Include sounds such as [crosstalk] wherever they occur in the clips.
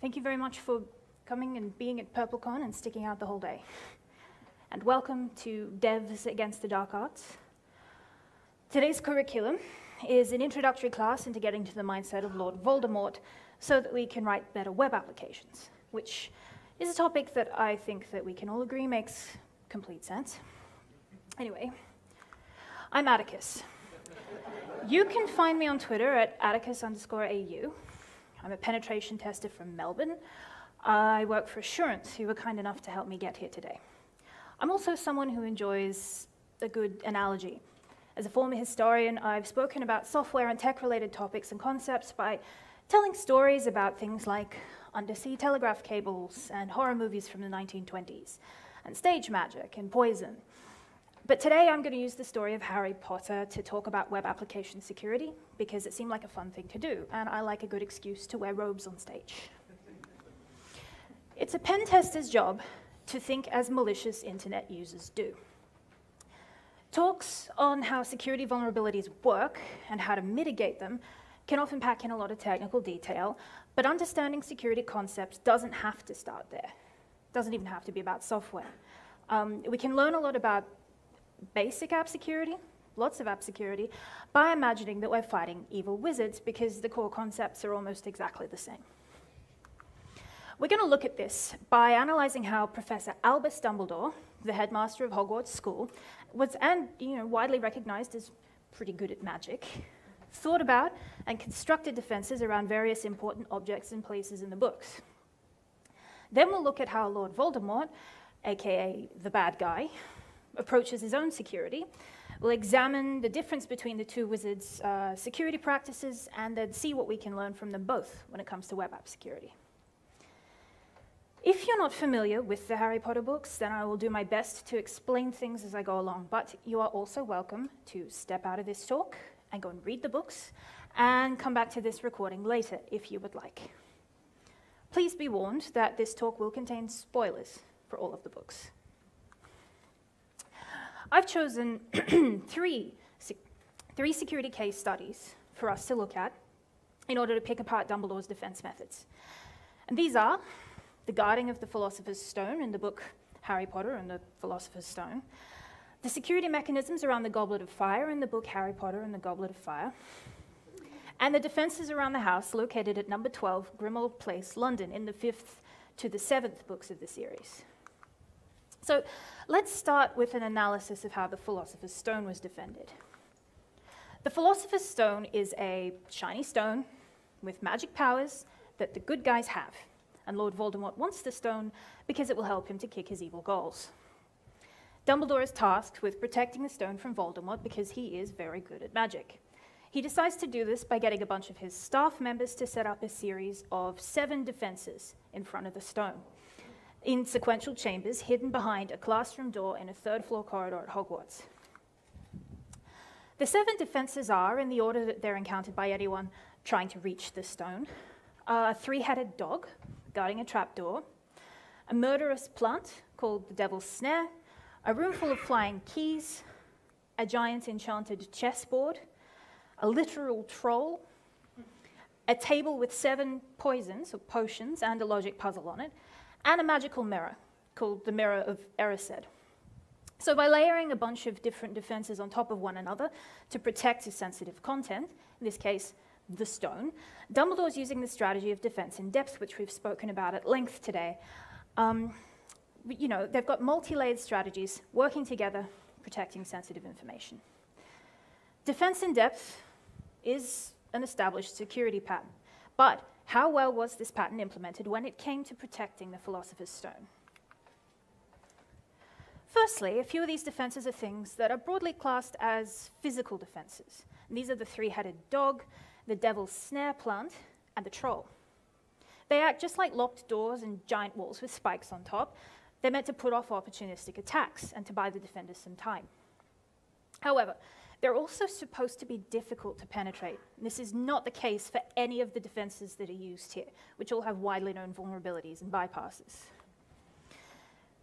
Thank you very much for coming and being at PurpleCon and sticking out the whole day. And welcome to Devs Against the Dark Arts. Today's curriculum is an introductory class into getting to the mindset of Lord Voldemort so that we can write better web applications, which is a topic that I think that we can all agree makes complete sense. Anyway, I'm attacus. You can find me on Twitter at attacus underscore AU. I'm a penetration tester from Melbourne. I work for Assurance, who were kind enough to help me get here today. I'm also someone who enjoys a good analogy. As a former historian, I've spoken about software and tech related topics and concepts by telling stories about things like undersea telegraph cables and horror movies from the 1920s, and stage magic and poison. But today I'm going to use the story of Harry Potter to talk about web application security because it seemed like a fun thing to do, and I like a good excuse to wear robes on stage. It's a pen tester's job to think as malicious internet users do. Talks on how security vulnerabilities work and how to mitigate them can often pack in a lot of technical detail, but understanding security concepts doesn't have to start there. Doesn't even have to be about software. Um, we can learn a lot about basic app security, lots of app security, by imagining that we're fighting evil wizards because the core concepts are almost exactly the same. We're going to look at this by analyzing how Professor Albus Dumbledore, the headmaster of Hogwarts School, was and you know widely recognized as pretty good at magic, thought about and constructed defenses around various important objects and places in the books. Then we'll look at how Lord Voldemort, aka the bad guy, approaches his own security. We'll examine the difference between the two wizards' uh, security practices and then see what we can learn from them both when it comes to web app security. If you're not familiar with the Harry Potter books, then I will do my best to explain things as I go along, but you are also welcome to step out of this talk and go and read the books and come back to this recording later if you would like. Please be warned that this talk will contain spoilers for all of the books. I've chosen [clears throat] three, three security case studies for us to look at in order to pick apart Dumbledore's defense methods. And these are the guarding of the Philosopher's Stone in the book Harry Potter and the Philosopher's Stone, the security mechanisms around the Goblet of Fire in the book Harry Potter and the Goblet of Fire, and the defenses around the house located at number 12 Grimmauld Place, London, in the fifth to the seventh books of the series. So let's start with an analysis of how the Philosopher's Stone was defended. The Philosopher's Stone is a shiny stone with magic powers that the good guys have, and Lord Voldemort wants the stone because it will help him to kick his evil goals. Dumbledore is tasked with protecting the stone from Voldemort because he is very good at magic. He decides to do this by getting a bunch of his staff members to set up a series of seven defenses in front of the stone in sequential chambers hidden behind a classroom door in a third floor corridor at Hogwarts. The seven defenses are, in the order that they're encountered by anyone trying to reach the stone, a three headed dog guarding a trapdoor, a murderous plant called the Devil's Snare, a room full of flying keys, a giant enchanted chessboard, a literal troll, a table with seven poisons or potions and a logic puzzle on it, and a magical mirror called the Mirror of Erised. So by layering a bunch of different defenses on top of one another to protect his sensitive content, in this case, the stone, Dumbledore's using the strategy of defense in depth, which we've spoken about at length today. Um, you know, they've got multi-layered strategies working together, protecting sensitive information. Defense in depth is an established security pattern, but how well was this pattern implemented when it came to protecting the Philosopher's Stone? Firstly, a few of these defenses are things that are broadly classed as physical defenses. And these are the three headed dog, the devil's snare plant, and the troll. They act just like locked doors and giant walls with spikes on top. They're meant to put off opportunistic attacks and to buy the defenders some time. However, they're also supposed to be difficult to penetrate. This is not the case for any of the defenses that are used here, which all have widely known vulnerabilities and bypasses.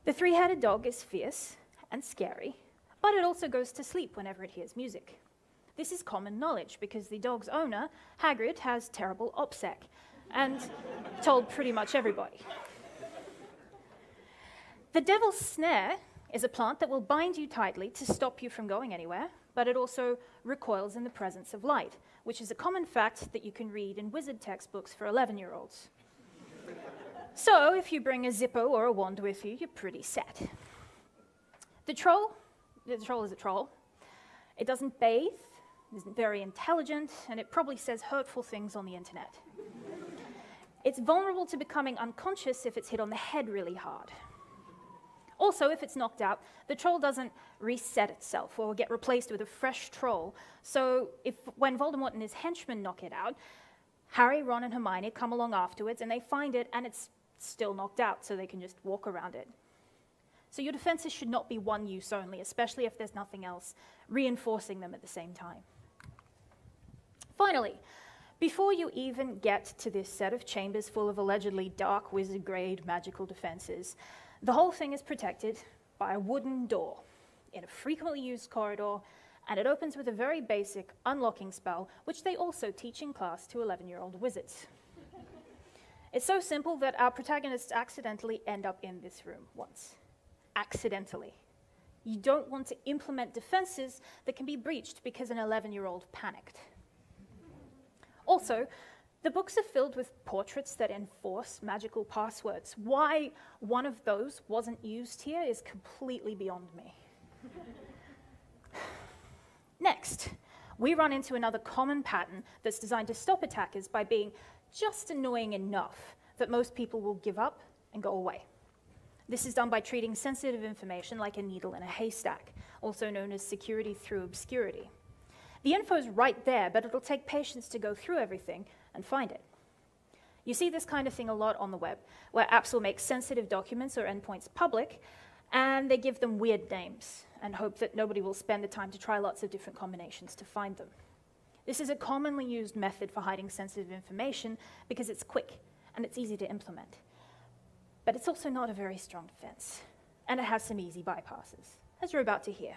The three headed dog is fierce and scary, but it also goes to sleep whenever it hears music. This is common knowledge because the dog's owner, Hagrid, has terrible OPSEC, and told pretty much everybody. The devil's snare is a plant that will bind you tightly to stop you from going anywhere, but it also recoils in the presence of light, which is a common fact that you can read in wizard textbooks for 11 year olds. so, if you bring a Zippo or a wand with you, you're pretty set. The troll, the troll is a troll. It doesn't bathe, isn't very intelligent, and it probably says hurtful things on the internet. it's vulnerable to becoming unconscious if it's hit on the head really hard. Also, if it's knocked out, the troll doesn't reset itself or get replaced with a fresh troll. So, if when Voldemort and his henchmen knock it out, Harry, Ron, and Hermione come along afterwards and they find it and it's still knocked out, so they can just walk around it. So, your defenses should not be one use only, especially if there's nothing else reinforcing them at the same time. Finally, before you even get to this set of chambers full of allegedly dark wizard grade magical defenses, the whole thing is protected by a wooden door in a frequently used corridor, and it opens with a very basic unlocking spell, which they also teach in class to 11 year old wizards. it's so simple that our protagonists accidentally end up in this room once. Accidentally. You don't want to implement defenses that can be breached because an 11 year old panicked. Also, the books are filled with portraits that enforce magical passwords. Why one of those wasn't used here is completely beyond me. [sighs] Next, we run into another common pattern that's designed to stop attackers by being just annoying enough that most people will give up and go away. This is done by treating sensitive information like a needle in a haystack, also known as security through obscurity. The info's right there, but it'll take patience to go through everything and find it. You see this kind of thing a lot on the web, where apps will make sensitive documents or endpoints public, and they give them weird names and hope that nobody will spend the time to try lots of different combinations to find them. This is a commonly used method for hiding sensitive information because it's quick and it's easy to implement. But it's also not a very strong defense, and it has some easy bypasses, as you're about to hear.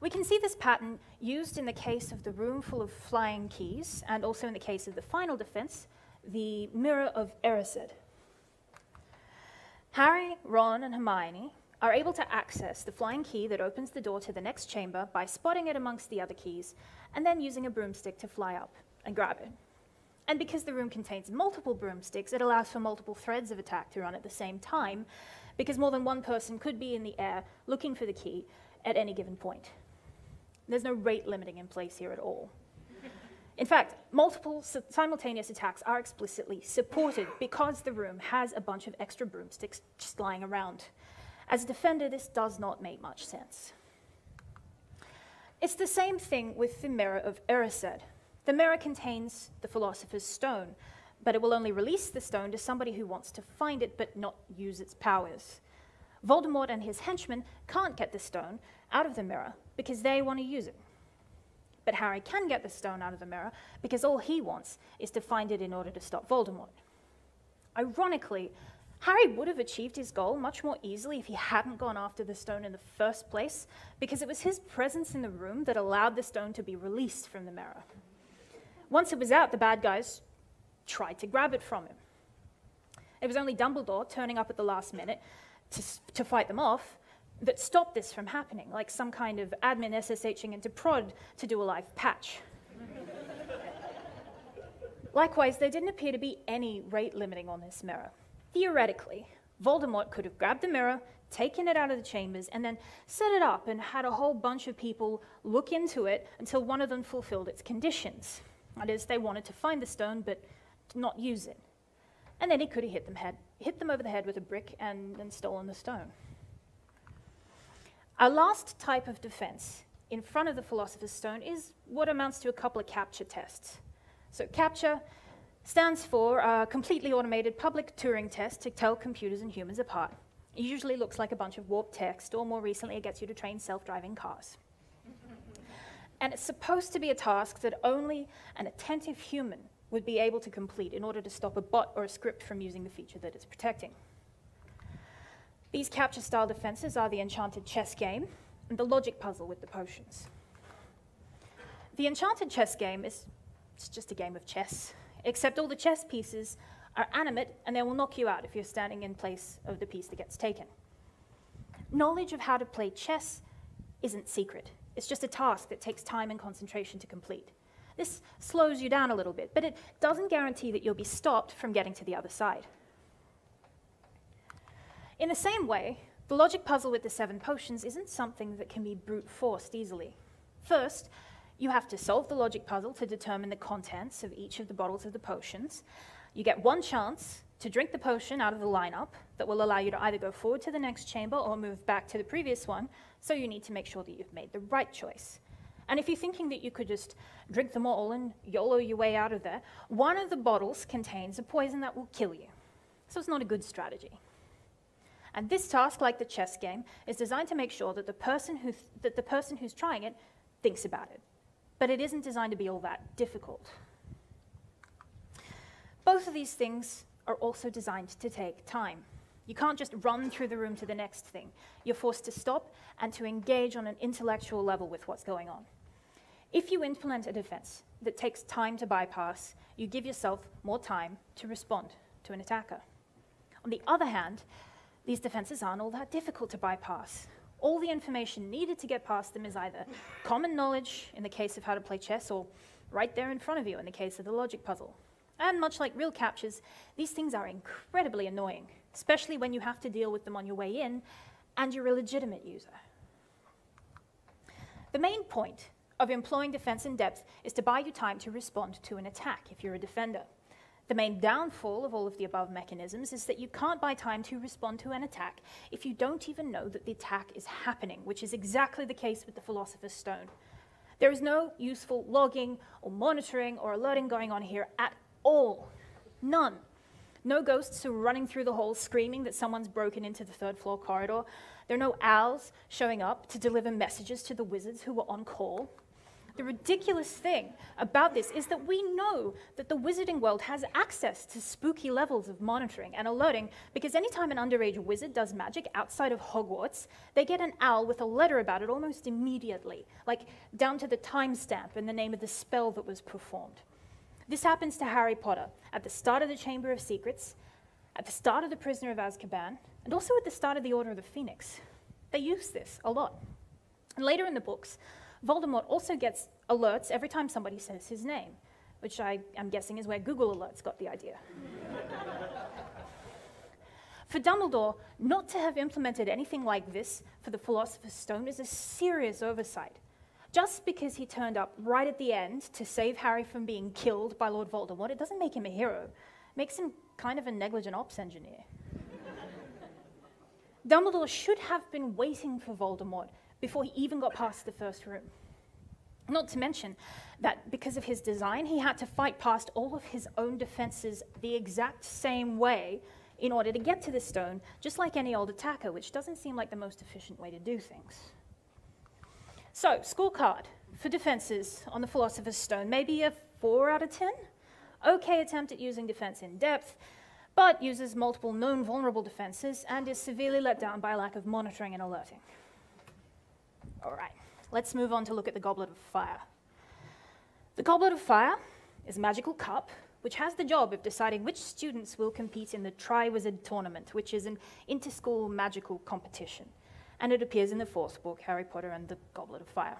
We can see this pattern used in the case of the room full of flying keys, and also in the case of the final defense, the Mirror of Erised. Harry, Ron, and Hermione are able to access the flying key that opens the door to the next chamber by spotting it amongst the other keys, and then using a broomstick to fly up and grab it. And because the room contains multiple broomsticks, it allows for multiple threads of attack to run at the same time, because more than one person could be in the air looking for the key at any given point. There's no rate limiting in place here at all. In fact, multiple simultaneous attacks are explicitly supported because the room has a bunch of extra broomsticks just lying around. As a defender, this does not make much sense. It's the same thing with the Mirror of Erised. The mirror contains the Philosopher's Stone, but it will only release the stone to somebody who wants to find it but not use its powers. Voldemort and his henchmen can't get the stone out of the mirror because they want to use it. But Harry can get the stone out of the mirror because all he wants is to find it in order to stop Voldemort. Ironically, Harry would have achieved his goal much more easily if he hadn't gone after the stone in the first place, because it was his presence in the room that allowed the stone to be released from the mirror. Once it was out, the bad guys tried to grab it from him. It was only Dumbledore turning up at the last minute to, to fight them off that stop this from happening, like some kind of admin SSHing into prod to do a live patch. [laughs] Likewise, there didn't appear to be any rate limiting on this mirror. Theoretically, Voldemort could have grabbed the mirror, taken it out of the chambers, and then set it up and had a whole bunch of people look into it until one of them fulfilled its conditions. That is, they wanted to find the stone but not use it. And then he could have hit them, head, hit them over the head with a brick and, and stolen the stone. Our last type of defense in front of the Philosopher's Stone is what amounts to a couple of CAPTCHA tests. So, CAPTCHA stands for a completely automated public Turing test to tell computers and humans apart. It usually looks like a bunch of warped text, or more recently, it gets you to train self driving cars. and it's supposed to be a task that only an attentive human would be able to complete in order to stop a bot or a script from using the feature that it's protecting. These CAPTCHA-style defenses are the enchanted chess game and the logic puzzle with the potions. The enchanted chess game is it's just a game of chess. except all the chess pieces are animate and they will knock you out if you're standing in place of the piece that gets taken. Knowledge of how to play chess isn't secret. It's just a task that takes time and concentration to complete. This slows you down a little bit, but it doesn't guarantee that you'll be stopped from getting to the other side. In the same way, the logic puzzle with the seven potions isn't something that can be brute forced easily. First, you have to solve the logic puzzle to determine the contents of each of the bottles of the potions. You get one chance to drink the potion out of the lineup that will allow you to either go forward to the next chamber or move back to the previous one, so you need to make sure that you've made the right choice. And if you're thinking that you could just drink them all and YOLO your way out of there, one of the bottles contains a poison that will kill you. So it's not a good strategy. And this task, like the chess game, is designed to make sure that the person, who th- that the person who's trying it thinks about it. But it isn't designed to be all that difficult. Both of these things are also designed to take time. You can't just run through the room to the next thing. You're forced to stop and to engage on an intellectual level with what's going on. If you implement a defense that takes time to bypass, you give yourself more time to respond to an attacker. On the other hand, these defenses aren't all that difficult to bypass. All the information needed to get past them is either common knowledge in the case of how to play chess or right there in front of you in the case of the logic puzzle. And much like real CAPTCHAs, these things are incredibly annoying, especially when you have to deal with them on your way in and you're a legitimate user. The main point of employing defense in depth is to buy you time to respond to an attack if you're a defender. The main downfall of all of the above mechanisms is that you can't buy time to respond to an attack if you don't even know that the attack is happening, which is exactly the case with the Philosopher's Stone. There is no useful logging or monitoring or alerting going on here at all. None. No ghosts are running through the halls screaming that someone's broken into the third floor corridor. There are no owls showing up to deliver messages to the wizards who were on call. The ridiculous thing about this is that we know that the wizarding world has access to spooky levels of monitoring and alerting because anytime an underage wizard does magic outside of Hogwarts, they get an owl with a letter about it almost immediately, like down to the timestamp and the name of the spell that was performed. This happens to Harry Potter at the start of the Chamber of Secrets, at the start of The Prisoner of Azkaban, and also at the start of the Order of the Phoenix. They use this a lot. And later in the books, Voldemort also gets alerts every time somebody says his name, which I am guessing is where Google Alerts got the idea. for Dumbledore, not to have implemented anything like this for the Philosopher's Stone is a serious oversight. Just because he turned up right at the end to save Harry from being killed by Lord Voldemort, it doesn't make him a hero. It makes him kind of a negligent ops engineer. [laughs] Dumbledore should have been waiting for Voldemort before he even got past the first room. Not to mention that because of his design, he had to fight past all of his own defenses the exact same way in order to get to the stone, just like any old attacker, which doesn't seem like the most efficient way to do things. So, scorecard for defenses on the Philosopher's Stone, maybe a 4 out of 10. Okay attempt at using defense in depth, but uses multiple known vulnerable defenses and is severely let down by lack of monitoring and alerting. All right, let's move on to look at the Goblet of Fire. The Goblet of Fire is a magical cup which has the job of deciding which students will compete in the Triwizard Tournament, which is an inter-school magical competition and it appears in the fourth book, Harry Potter and the Goblet of Fire.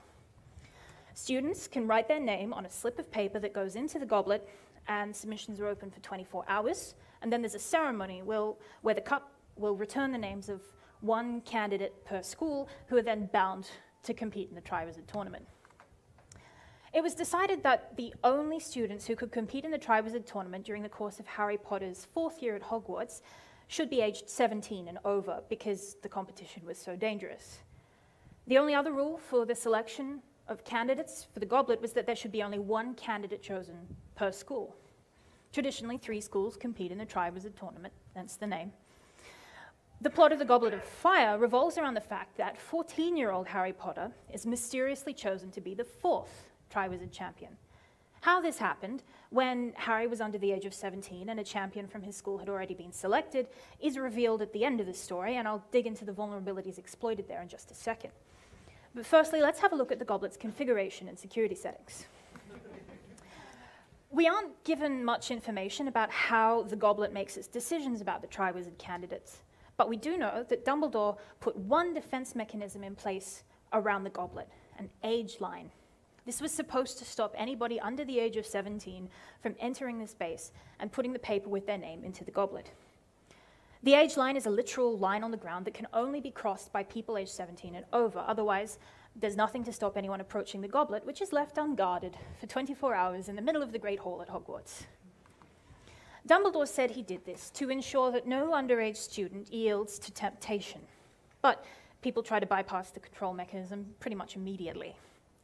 Students can write their name on a slip of paper that goes into the goblet, and submissions are open for 24 hours. And then there's a ceremony where the cup will return the names of one candidate per school who are then bound to compete in the Triwizard Tournament. It was decided that the only students who could compete in the Triwizard Tournament during the course of Harry Potter's fourth year at Hogwarts should be aged 17 and over because the competition was so dangerous. The only other rule for the selection of candidates for the goblet was that there should be only one candidate chosen per school. Traditionally, three schools compete in the Triwizard Tournament, hence the name. The plot of the Goblet of Fire revolves around the fact that 14 year old Harry Potter is mysteriously chosen to be the fourth Triwizard champion. How this happened, when Harry was under the age of 17 and a champion from his school had already been selected, is revealed at the end of the story, and I'll dig into the vulnerabilities exploited there in just a second. But firstly, let's have a look at the goblet's configuration and security settings. We aren't given much information about how the goblet makes its decisions about the Triwizard candidates, but we do know that Dumbledore put one defense mechanism in place around the goblet, an age line. This was supposed to stop anybody under the age of 17 from entering the space and putting the paper with their name into the goblet. The age line is a literal line on the ground that can only be crossed by people aged 17 and over. Otherwise, there's nothing to stop anyone approaching the goblet, which is left unguarded for 24 hours in the middle of the Great Hall at Hogwarts. Dumbledore said he did this to ensure that no underage student yields to temptation. But people try to bypass the control mechanism pretty much immediately.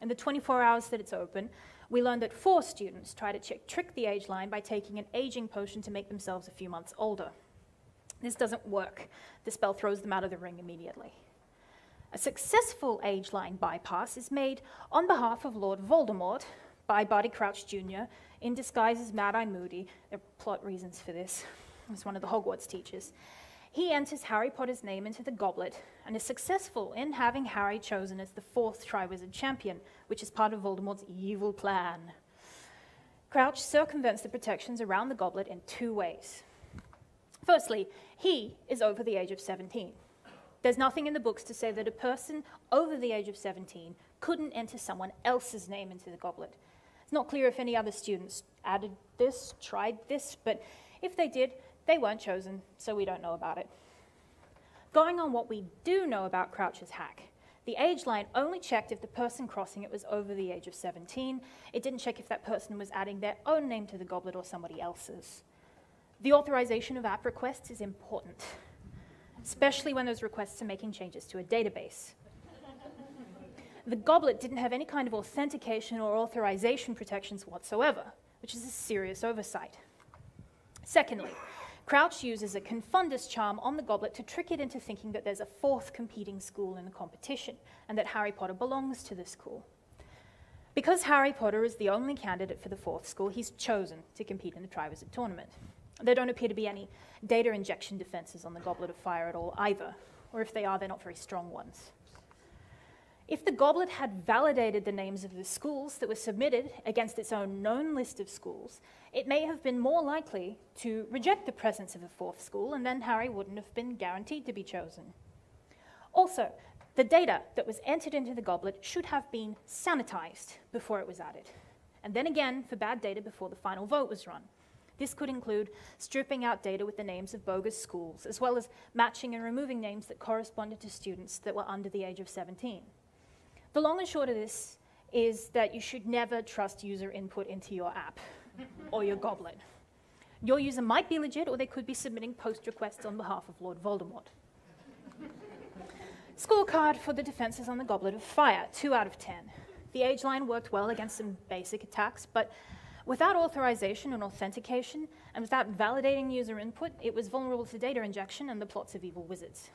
In the 24 hours that it's open, we learned that four students try to trick the age line by taking an aging potion to make themselves a few months older. This doesn't work. The spell throws them out of the ring immediately. A successful age line bypass is made on behalf of Lord Voldemort by Barty Crouch Jr. in disguise as Mad Eye Moody. There are plot reasons for this. [laughs] As one of the Hogwarts teachers. He enters Harry Potter's name into the goblet and is successful in having Harry chosen as the fourth Triwizard champion, which is part of Voldemort's evil plan. Crouch circumvents the protections around the goblet in two ways. Firstly, he is over the age of 17. There's nothing in the books to say that a person over the age of 17 couldn't enter someone else's name into the goblet. It's not clear if any other students added this, tried this, but if they did, they weren't chosen, so we don't know about it. Going on what we do know about Crouch's hack, the age line only checked if the person crossing it was over the age of 17. It didn't check if that person was adding their own name to the goblet or somebody else's. The authorization of app requests is important especially when those requests are making changes to a database. The goblet didn't have any kind of authentication or authorization protections whatsoever, which is a serious oversight. Secondly, Crouch uses a confundus charm on the goblet to trick it into thinking that there's a fourth competing school in the competition and that Harry Potter belongs to the school. Because Harry Potter is the only candidate for the fourth school, he's chosen to compete in the Triwizard Tournament. There don't appear to be any data injection defenses on the Goblet of Fire at all either, or if they are, they're not very strong ones. If the goblet had validated the names of the schools that were submitted against its own known list of schools, it may have been more likely to reject the presence of a fourth school, and then Harry wouldn't have been guaranteed to be chosen. Also, the data that was entered into the goblet should have been sanitized before it was added, and then again for bad data before the final vote was run. This could include stripping out data with the names of bogus schools, as well as matching and removing names that corresponded to students that were under the age of 17. The long and short of this is that you should never trust user input into your app or your goblet. Your user might be legit, or they could be submitting post requests on behalf of Lord Voldemort. Scorecard for the defenses on the Goblet of Fire 2 out of 10. The age line worked well against some basic attacks, but Without authorization and authentication, and without validating user input, it was vulnerable to data injection and the plots of evil wizards.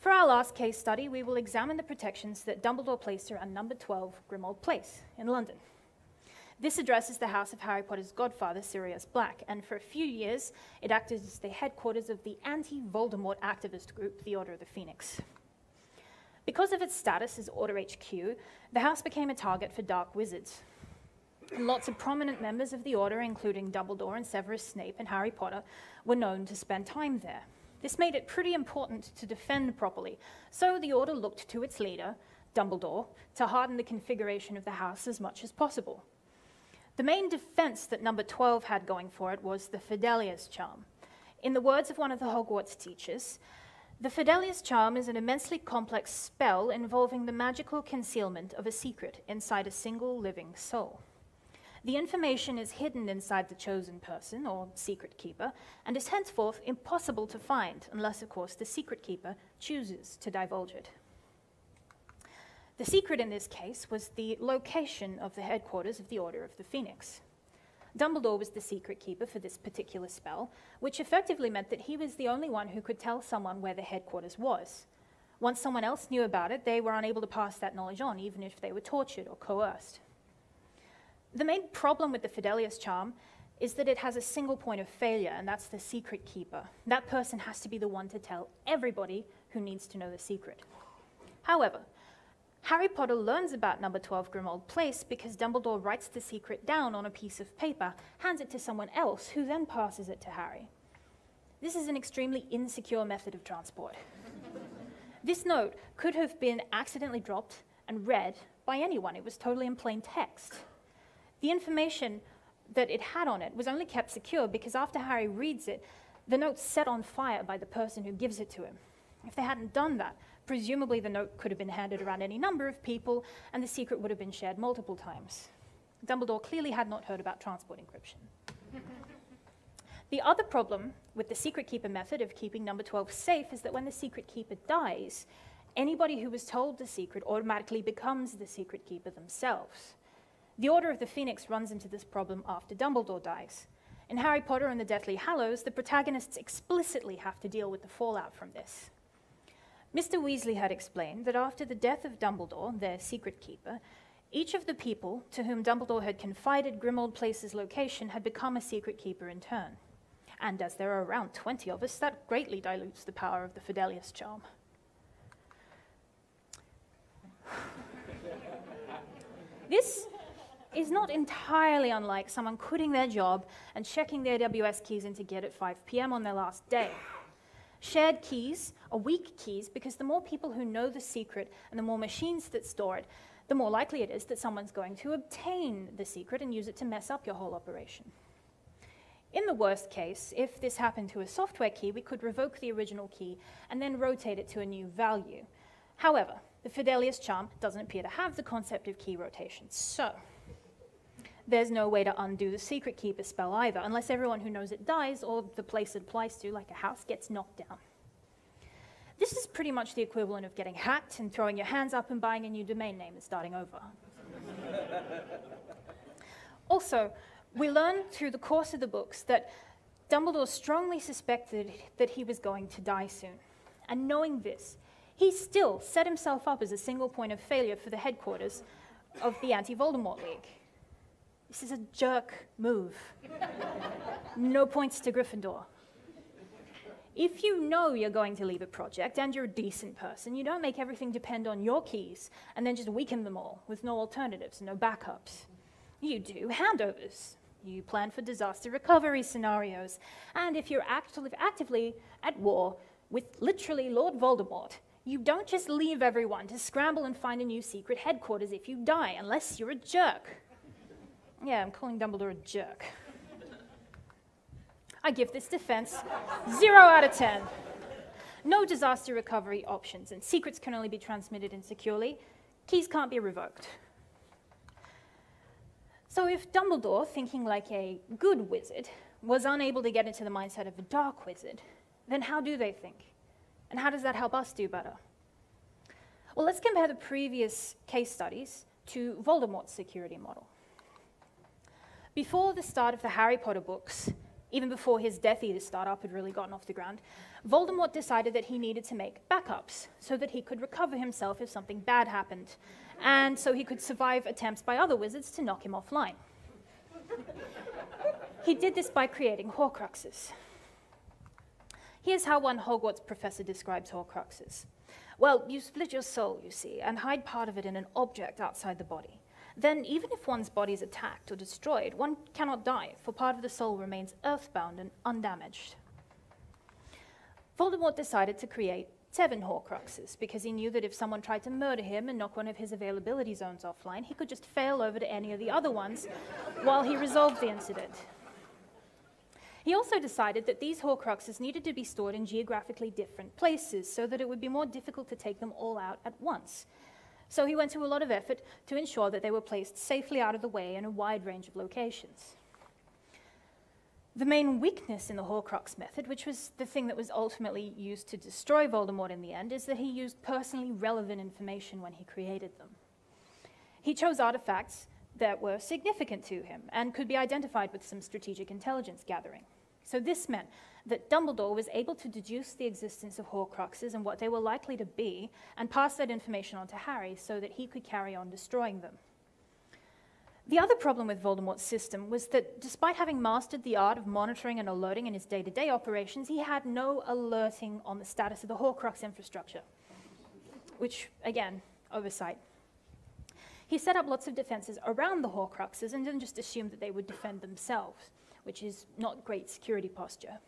For our last case study, we will examine the protections that Dumbledore placed around number 12 Grimmauld Place in London. This addresses the house of Harry Potter's godfather, Sirius Black, and for a few years it acted as the headquarters of the anti Voldemort activist group, the Order of the Phoenix. Because of its status as Order HQ, the house became a target for dark wizards, Lots of prominent members of the Order, including Dumbledore and Severus Snape and Harry Potter, were known to spend time there. This made it pretty important to defend properly, so the Order looked to its leader, Dumbledore, to harden the configuration of the house as much as possible. The main defense that number 12 had going for it was the Fidelius charm. In the words of one of the Hogwarts teachers, the Fidelius charm is an immensely complex spell involving the magical concealment of a secret inside a single living soul. The information is hidden inside the chosen person, or secret keeper, and is henceforth impossible to find, unless, of course, the secret keeper chooses to divulge it. The secret in this case was the location of the headquarters of the Order of the Phoenix. Dumbledore was the secret keeper for this particular spell, which effectively meant that he was the only one who could tell someone where the headquarters was. Once someone else knew about it, they were unable to pass that knowledge on, even if they were tortured or coerced. The main problem with the Fidelius charm is that it has a single point of failure, and that's the secret keeper. That person has to be the one to tell everybody who needs to know the secret. However, Harry Potter learns about number 12 Grimmauld Place because Dumbledore writes the secret down on a piece of paper, hands it to someone else, who then passes it to Harry. This is an extremely insecure method of transport. this note could have been accidentally dropped and read by anyone. It was totally in plain text. The information that it had on it was only kept secure because after Harry reads it, the note's set on fire by the person who gives it to him. If they hadn't done that, presumably the note could have been handed around any number of people and the secret would have been shared multiple times. Dumbledore clearly had not heard about transport encryption. the other problem with the secret keeper method of keeping number 12 safe is that when the secret keeper dies, anybody who was told the secret automatically becomes the secret keeper themselves. The Order of the Phoenix runs into this problem after Dumbledore dies. In Harry Potter and the Deathly Hallows, the protagonists explicitly have to deal with the fallout from this. Mr. Weasley had explained that after the death of Dumbledore, their secret keeper, each of the people to whom Dumbledore had confided Grimmauld Place's location had become a secret keeper in turn. And as there are around 20 of us, that greatly dilutes the power of the Fidelius charm. this is not entirely unlike someone quitting their job and checking their AWS keys into Git at 5 p.m. on their last day. Shared keys are weak keys because the more people who know the secret and the more machines that store it, the more likely it is that someone's going to obtain the secret and use it to mess up your whole operation. In the worst case, if this happened to a software key, we could revoke the original key and then rotate it to a new value. However, the Fidelius charm doesn't appear to have the concept of key rotation. So, there's no way to undo the secret keeper spell either, unless everyone who knows it dies or the place it applies to, like a house, gets knocked down. This is pretty much the equivalent of getting hacked and throwing your hands up and buying a new domain name and starting over. [laughs] also, we learn through the course of the books that Dumbledore strongly suspected that he was going to die soon. And knowing this, he still set himself up as a single point of failure for the headquarters of the Anti Voldemort League. This is a jerk move. no points to Gryffindor. If you know you're going to leave a project and you're a decent person, you don't make everything depend on your keys and then just weaken them all with no alternatives, and no backups. You do handovers. You plan for disaster recovery scenarios. And if you're actively at war with literally Lord Voldemort, you don't just leave everyone to scramble and find a new secret headquarters if you die, unless you're a jerk. Yeah, I'm calling Dumbledore a jerk. I give this defense 0 out of 10. No disaster recovery options, and secrets can only be transmitted insecurely. Keys can't be revoked. So if Dumbledore, thinking like a good wizard, was unable to get into the mindset of a dark wizard, then how do they think? And how does that help us do better? Well, let's compare the previous case studies to Voldemort's security model. Before the start of the Harry Potter books, even before his Death Eater startup had really gotten off the ground, Voldemort decided that he needed to make backups so that he could recover himself if something bad happened, and so he could survive attempts by other wizards to knock him offline. he did this by creating Horcruxes. Here's how one Hogwarts professor describes Horcruxes. Well, you split your soul, you see, and hide part of it in an object outside the body then even if one's body is attacked or destroyed, one cannot die, for part of the soul remains earthbound and undamaged. Voldemort decided to create seven Horcruxes because he knew that if someone tried to murder him and knock one of his availability zones offline, he could just fail over to any of the other ones while he resolved the incident. He also decided that these Horcruxes needed to be stored in geographically different places so that it would be more difficult to take them all out at once, so he went to a lot of effort to ensure that they were placed safely out of the way in a wide range of locations. The main weakness in the Horcrux method, which was the thing that was ultimately used to destroy Voldemort in the end, is that he used personally relevant information when he created them. He chose artifacts that were significant to him and could be identified with some strategic intelligence gathering. So this meant that Dumbledore was able to deduce the existence of Horcruxes and what they were likely to be, and pass that information on to Harry so that he could carry on destroying them. The other problem with Voldemort's system was that despite having mastered the art of monitoring and alerting in his day to day operations, he had no alerting on the status of the Horcrux infrastructure, which, again, oversight. He set up lots of defenses around the Horcruxes and didn't just assume that they would defend themselves, which is not great security posture.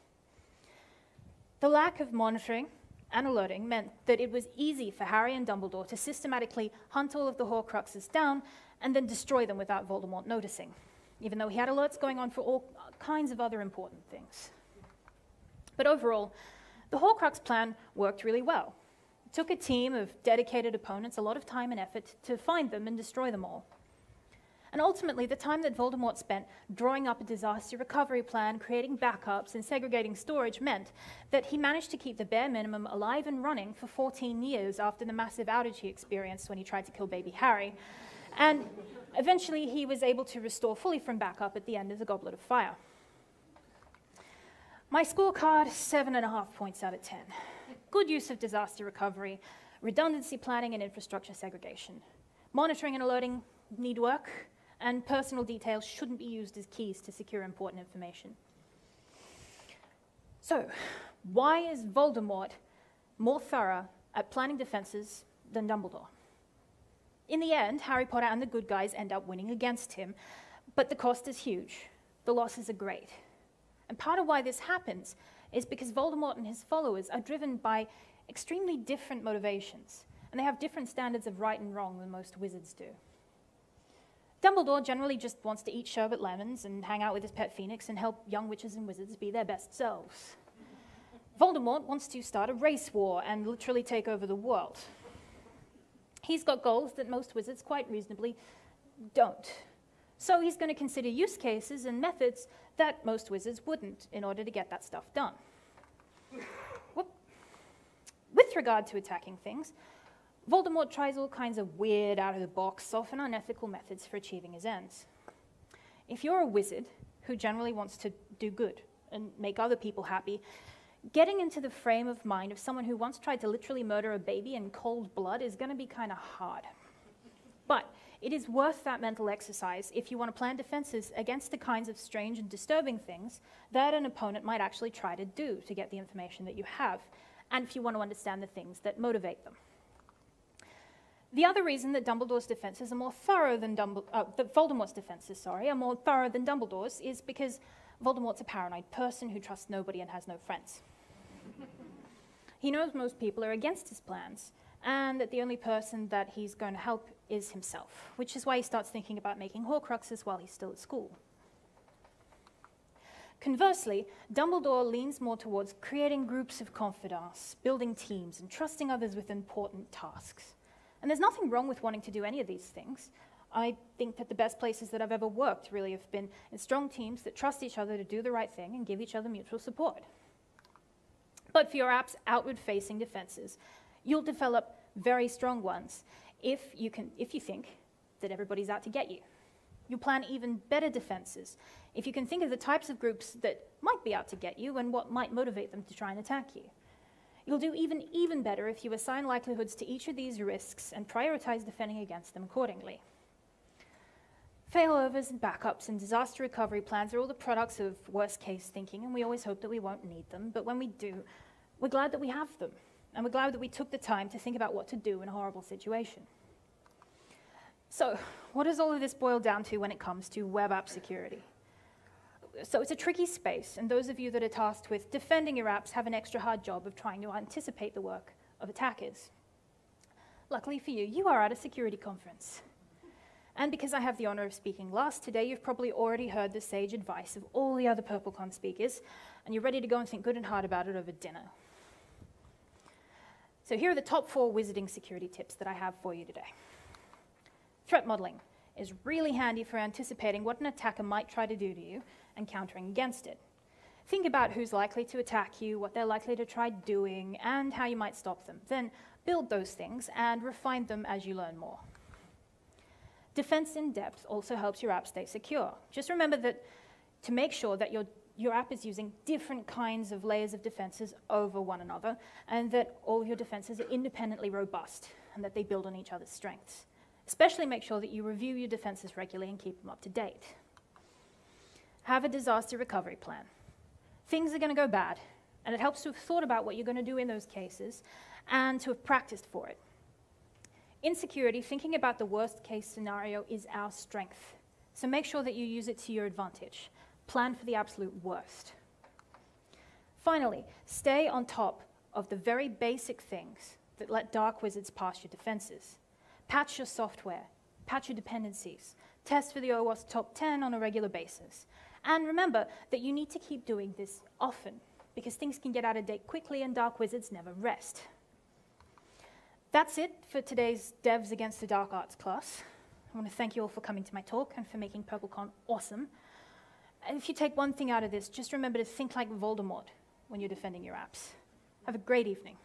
The lack of monitoring and alerting meant that it was easy for Harry and Dumbledore to systematically hunt all of the Horcruxes down and then destroy them without Voldemort noticing, even though he had alerts going on for all kinds of other important things. But overall, the Horcrux plan worked really well. It took a team of dedicated opponents a lot of time and effort to find them and destroy them all. And ultimately, the time that Voldemort spent drawing up a disaster recovery plan, creating backups, and segregating storage meant that he managed to keep the bare minimum alive and running for 14 years after the massive outage he experienced when he tried to kill baby Harry. And eventually, he was able to restore fully from backup at the end of the Goblet of Fire. My scorecard, seven and a half points out of 10. Good use of disaster recovery, redundancy planning and infrastructure segregation. Monitoring and alerting need work, and personal details shouldn't be used as keys to secure important information. So, why is Voldemort more thorough at planning defenses than Dumbledore? In the end, Harry Potter and the good guys end up winning against him, but the cost is huge. The losses are great. And part of why this happens is because Voldemort and his followers are driven by extremely different motivations, and they have different standards of right and wrong than most wizards do. Dumbledore generally just wants to eat sherbet lemons and hang out with his pet phoenix and help young witches and wizards be their best selves. Voldemort wants to start a race war and literally take over the world. He's got goals that most wizards quite reasonably don't. So he's going to consider use cases and methods that most wizards wouldn't in order to get that stuff done. With regard to attacking things, Voldemort tries all kinds of weird, out of the box, often unethical methods for achieving his ends. If you're a wizard who generally wants to do good and make other people happy, getting into the frame of mind of someone who once tried to literally murder a baby in cold blood is going to be kind of hard. But it is worth that mental exercise if you want to plan defenses against the kinds of strange and disturbing things that an opponent might actually try to do to get the information that you have, and if you want to understand the things that motivate them. The other reason that Dumbledore's defenses are more thorough than Dumbledore, uh, that Voldemort's defenses, sorry, are more thorough than Dumbledore's is because Voldemort's a paranoid person who trusts nobody and has no friends. he knows most people are against his plans, and that the only person that he's going to help is himself, which is why he starts thinking about making Horcruxes while he's still at school. Conversely, Dumbledore leans more towards creating groups of confidants, building teams, and trusting others with important tasks. And there's nothing wrong with wanting to do any of these things. I think that the best places that I've ever worked really have been in strong teams that trust each other to do the right thing and give each other mutual support. But for your app's outward facing defenses, you'll develop very strong ones if you, can, if you think that everybody's out to get you. You'll plan even better defenses if you can think of the types of groups that might be out to get you and what might motivate them to try and attack you. You'll do even, even better if you assign likelihoods to each of these risks and prioritize defending against them accordingly. Failovers and backups and disaster recovery plans are all the products of worst case thinking, and we always hope that we won't need them. But when we do, we're glad that we have them, and we're glad that we took the time to think about what to do in a horrible situation. So, what does all of this boil down to when it comes to web app security? So it's a tricky space, and those of you that are tasked with defending your apps have an extra hard job of trying to anticipate the work of attackers. Luckily for you, you are at a security conference. And because I have the honor of speaking last today, you've probably already heard the sage advice of all the other PurpleCon speakers, and you're ready to go and think good and hard about it over dinner. So here are the top four wizarding security tips that I have for you today. Threat modeling is really handy for anticipating what an attacker might try to do to you and countering against it. Think about who's likely to attack you, what they're likely to try doing, and how you might stop them. Then build those things and refine them as you learn more. Defense in depth also helps your app stay secure. Just remember that to make sure that your, your app is using different kinds of layers of defenses over one another, and that all your defenses are independently robust and that they build on each other's strengths. Especially make sure that you review your defenses regularly and keep them up to date. Have a disaster recovery plan. Things are going to go bad, and it helps to have thought about what you're going to do in those cases and to have practiced for it. In security, thinking about the worst case scenario is our strength. So make sure that you use it to your advantage. Plan for the absolute worst. Finally, stay on top of the very basic things that let dark wizards pass your defenses. Patch your software, patch your dependencies, test for the OWASP top 10 on a regular basis. And remember that you need to keep doing this often because things can get out of date quickly and dark wizards never rest. That's it for today's Devs Against the Dark Arts class. I want to thank you all for coming to my talk and for making PurpleCon awesome. And if you take one thing out of this, just remember to think like Voldemort when you're defending your apps. Have a great evening.